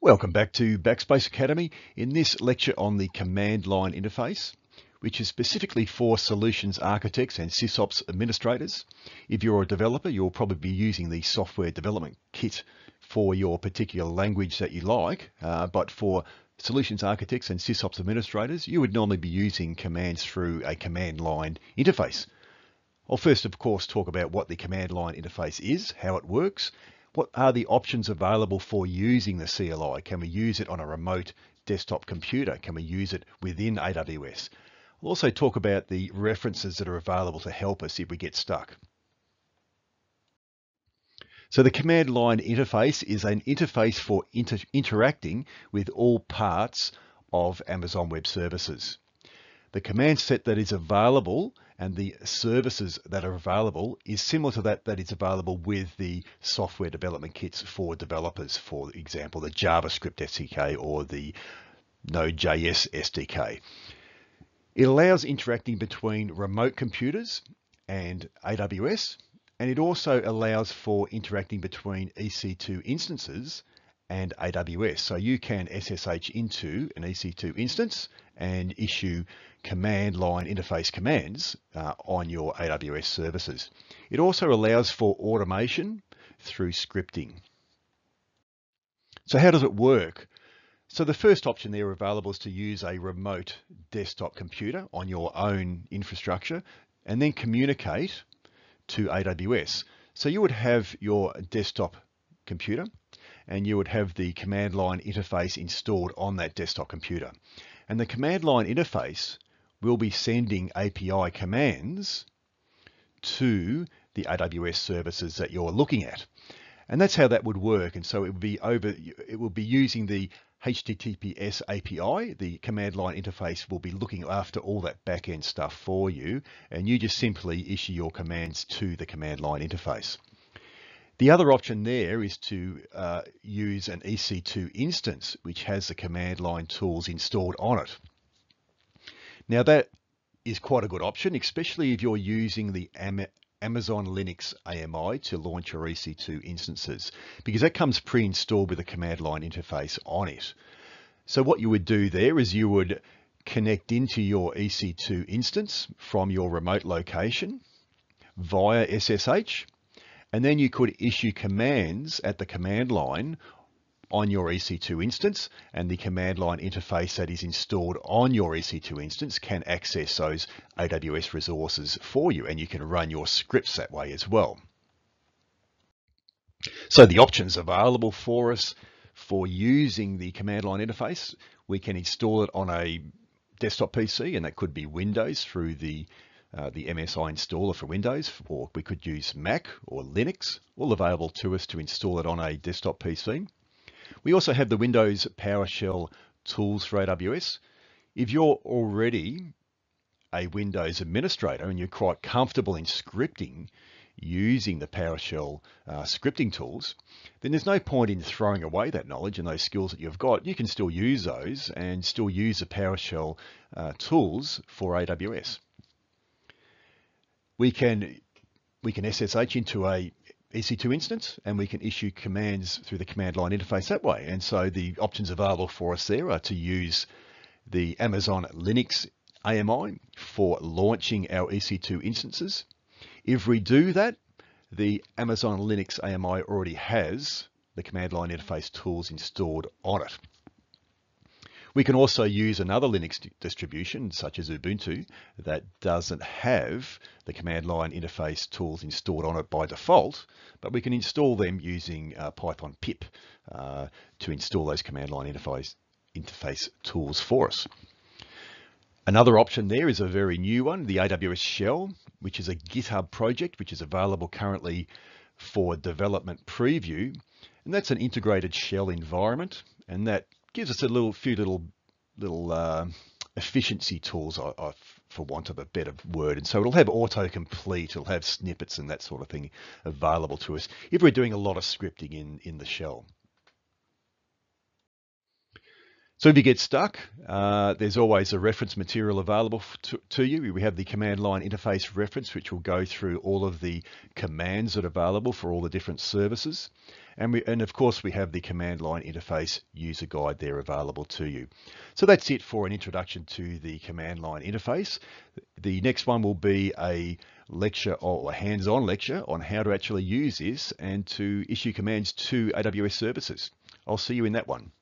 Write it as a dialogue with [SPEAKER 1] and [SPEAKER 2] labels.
[SPEAKER 1] Welcome back to Backspace Academy. In this lecture on the command line interface, which is specifically for solutions architects and SysOps administrators. If you're a developer, you'll probably be using the software development kit for your particular language that you like, uh, but for solutions architects and SysOps administrators, you would normally be using commands through a command line interface. I'll first, of course, talk about what the command line interface is, how it works, what are the options available for using the CLI? Can we use it on a remote desktop computer? Can we use it within AWS? We'll also talk about the references that are available to help us if we get stuck. So the command line interface is an interface for inter interacting with all parts of Amazon Web Services. The command set that is available and the services that are available is similar to that that is available with the software development kits for developers, for example, the JavaScript SDK or the Node.js SDK. It allows interacting between remote computers and AWS, and it also allows for interacting between EC2 instances and AWS. So you can SSH into an EC2 instance and issue command line interface commands uh, on your AWS services. It also allows for automation through scripting. So how does it work? So the first option there available is to use a remote desktop computer on your own infrastructure and then communicate to AWS. So you would have your desktop computer and you would have the command line interface installed on that desktop computer. And the command line interface will be sending API commands to the AWS services that you're looking at. And that's how that would work. And so it would be over, it will be using the HTTPS API. The command line interface will be looking after all that backend stuff for you. And you just simply issue your commands to the command line interface. The other option there is to uh, use an EC2 instance, which has the command line tools installed on it. Now that is quite a good option, especially if you're using the Amazon Linux AMI to launch your EC2 instances, because that comes pre-installed with a command line interface on it. So what you would do there is you would connect into your EC2 instance from your remote location via SSH and then you could issue commands at the command line on your EC2 instance and the command line interface that is installed on your EC2 instance can access those AWS resources for you and you can run your scripts that way as well. So the options available for us for using the command line interface, we can install it on a desktop PC and that could be Windows through the uh, the MSI installer for Windows, or we could use Mac or Linux, all available to us to install it on a desktop PC. We also have the Windows PowerShell tools for AWS. If you're already a Windows administrator and you're quite comfortable in scripting using the PowerShell uh, scripting tools, then there's no point in throwing away that knowledge and those skills that you've got. You can still use those and still use the PowerShell uh, tools for AWS we can we can SSH into a EC2 instance and we can issue commands through the command line interface that way. And so the options available for us there are to use the Amazon Linux AMI for launching our EC2 instances. If we do that, the Amazon Linux AMI already has the command line interface tools installed on it. We can also use another Linux distribution, such as Ubuntu, that doesn't have the command line interface tools installed on it by default, but we can install them using uh, Python pip uh, to install those command line interface, interface tools for us. Another option there is a very new one, the AWS Shell, which is a GitHub project, which is available currently for development preview. And that's an integrated shell environment. And that gives us a little few little little uh, efficiency tools, I, I, for want of a better word. And so it'll have autocomplete, it'll have snippets and that sort of thing available to us if we're doing a lot of scripting in, in the shell. So if you get stuck, uh, there's always a reference material available to, to, you. We have the command line interface reference, which will go through all of the commands that are available for all the different services. And, we, and of course, we have the command line interface user guide there available to you. So that's it for an introduction to the command line interface. The next one will be a lecture or a hands-on lecture on how to actually use this and to issue commands to AWS services. I'll see you in that one.